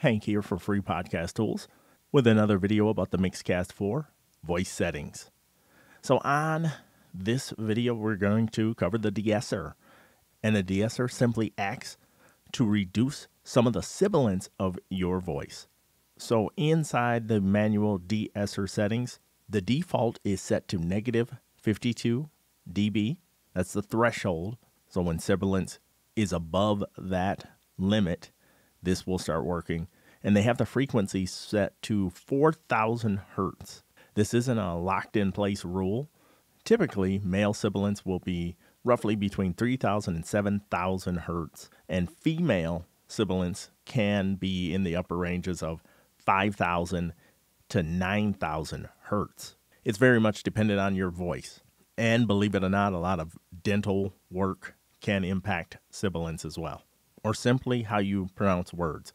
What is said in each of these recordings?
Hank here for Free Podcast Tools with another video about the Mixcast 4 voice settings. So, on this video, we're going to cover the de-esser. And the de-esser simply acts to reduce some of the sibilance of your voice. So, inside the manual de-esser settings, the default is set to negative 52 dB. That's the threshold. So, when sibilance is above that limit, this will start working. And they have the frequency set to 4,000 hertz. This isn't a locked in place rule. Typically, male sibilants will be roughly between 3,000 and 7,000 hertz, and female sibilants can be in the upper ranges of 5,000 to 9,000 hertz. It's very much dependent on your voice. And believe it or not, a lot of dental work can impact sibilance as well or simply how you pronounce words.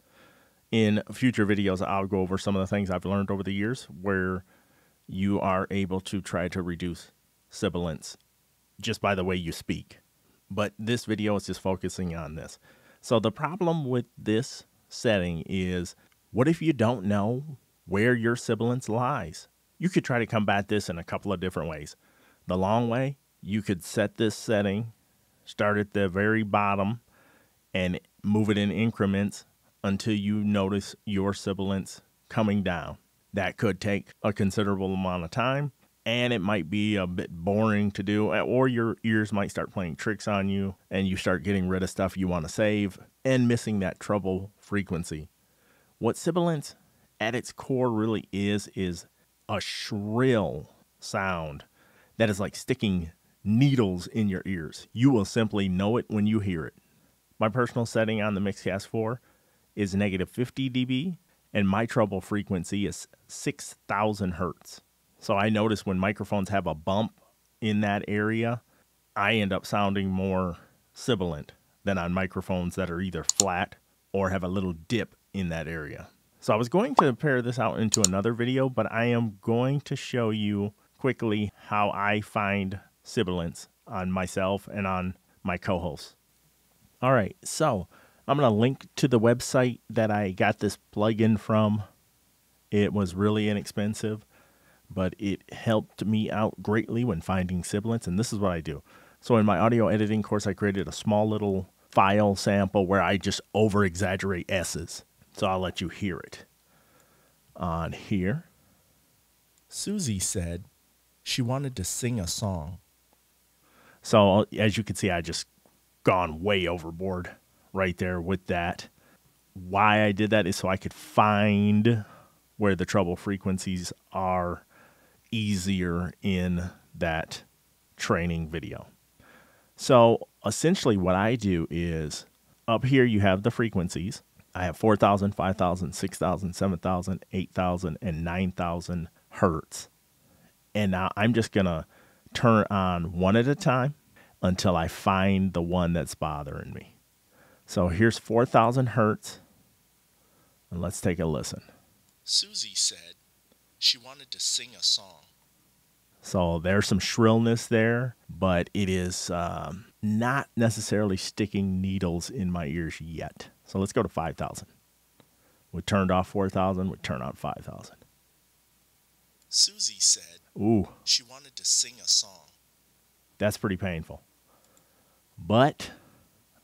In future videos, I'll go over some of the things I've learned over the years where you are able to try to reduce sibilance just by the way you speak. But this video is just focusing on this. So the problem with this setting is what if you don't know where your sibilance lies? You could try to combat this in a couple of different ways. The long way, you could set this setting, start at the very bottom and move it in increments until you notice your sibilance coming down. That could take a considerable amount of time and it might be a bit boring to do, or your ears might start playing tricks on you and you start getting rid of stuff you want to save and missing that treble frequency. What sibilance at its core really is, is a shrill sound that is like sticking needles in your ears. You will simply know it when you hear it. My personal setting on the Mixcast 4 is negative 50 dB, and my treble frequency is 6,000 hertz. So I notice when microphones have a bump in that area, I end up sounding more sibilant than on microphones that are either flat or have a little dip in that area. So I was going to pair this out into another video, but I am going to show you quickly how I find sibilance on myself and on my co-hosts. All right, so I'm going to link to the website that I got this plugin from. It was really inexpensive, but it helped me out greatly when finding sibilants, and this is what I do. So in my audio editing course, I created a small little file sample where I just over exaggerate S's. So I'll let you hear it on here. Susie said she wanted to sing a song. So uh, as you can see, I just gone way overboard right there with that. Why I did that is so I could find where the treble frequencies are easier in that training video. So essentially, what I do is up here you have the frequencies. I have 4,000, 5,000, 6,000, 7,000, 8,000, and 9,000 hertz. And now I'm just going to turn on one at a time until I find the one that's bothering me. So here's 4,000 hertz. And let's take a listen. Susie said she wanted to sing a song. So there's some shrillness there, but it is um, not necessarily sticking needles in my ears yet. So let's go to 5,000. We turned off 4,000, we turn on 5,000. Susie said Ooh, she wanted to sing a song. that's pretty painful. But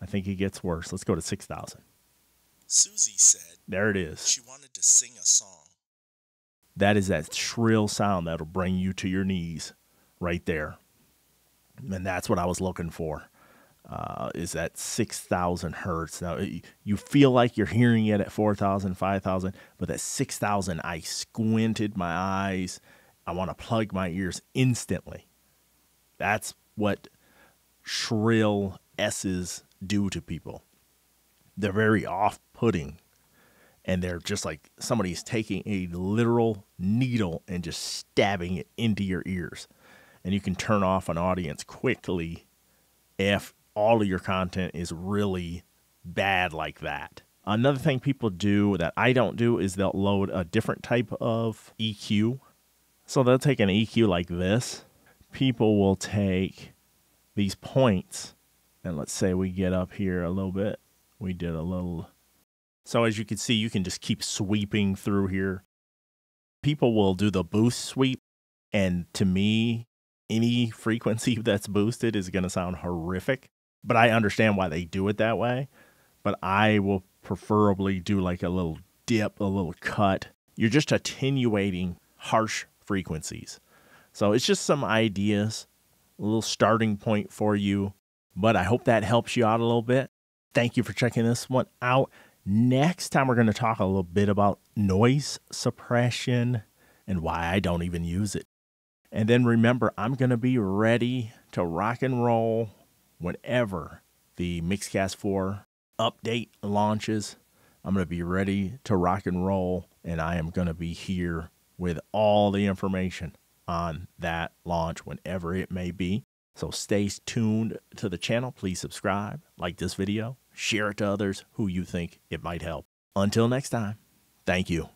I think it gets worse. Let's go to 6,000. Susie said There it is. she wanted to sing a song. That is that shrill sound that'll bring you to your knees right there. And that's what I was looking for. Uh, is that 6,000 hertz. Now, you feel like you're hearing it at 4,000, 5,000, but at 6,000, I squinted my eyes. I want to plug my ears instantly. That's what shrill S's do to people. They're very off putting and they're just like somebody's taking a literal needle and just stabbing it into your ears. And you can turn off an audience quickly if all of your content is really bad like that. Another thing people do that I don't do is they'll load a different type of EQ. So they'll take an EQ like this. People will take these points, and let's say we get up here a little bit. We did a little So as you can see, you can just keep sweeping through here. People will do the boost sweep. And to me, any frequency that's boosted is going to sound horrific. But I understand why they do it that way. But I will preferably do like a little dip, a little cut. You're just attenuating harsh frequencies. So it's just some ideas, a little starting point for you. But I hope that helps you out a little bit. Thank you for checking this one out. Next time, we're going to talk a little bit about noise suppression and why I don't even use it. And then remember, I'm going to be ready to rock and roll whenever the Mixcast 4 update launches. I'm going to be ready to rock and roll, and I am going to be here with all the information on that launch whenever it may be. So stay tuned to the channel. Please subscribe, like this video, share it to others who you think it might help. Until next time, thank you.